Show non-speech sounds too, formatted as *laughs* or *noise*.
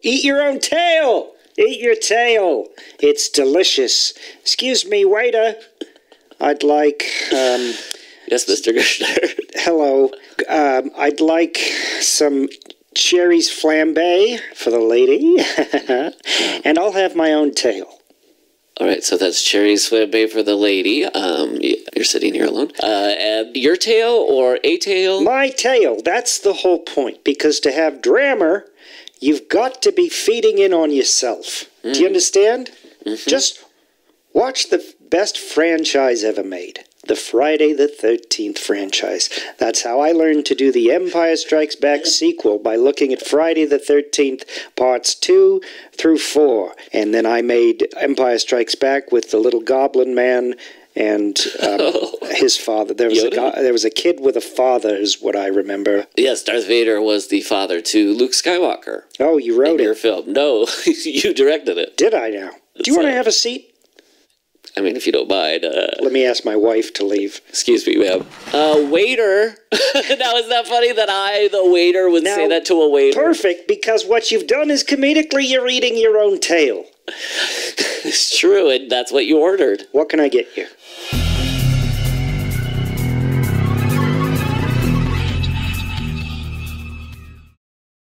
Eat your own tail! Eat your tail! It's delicious. Excuse me, waiter. I'd like, um, Yes, Mr. Kershner. *laughs* hello. Um, I'd like some cherries flambe for the lady. *laughs* and I'll have my own tail. All right, so that's cherries flambe for the lady. Um, you're sitting here alone. Uh, your tail or a tail? My tail, that's the whole point. Because to have Drammer, you've got to be feeding in on yourself. Do you understand? Just watch the best franchise ever made. The Friday the 13th franchise. That's how I learned to do the Empire Strikes Back sequel by looking at Friday the 13th parts 2 through 4. And then I made Empire Strikes Back with the little goblin man and um, *laughs* his father. There was a Yoda? there was a kid with a father, is what I remember. Yes, Darth Vader was the father to Luke Skywalker Oh, you in wrote your film. No, *laughs* you directed it. Did I now? Do you want to have a seat? I mean, if you don't mind. Uh, Let me ask my wife to leave. excuse me, ma'am. Uh, waiter. *laughs* now, is that funny that I, the waiter, would say that to a waiter? Perfect, because what you've done is comedically you're eating your own tail. *laughs* It's true, and that's what you ordered. What can I get you?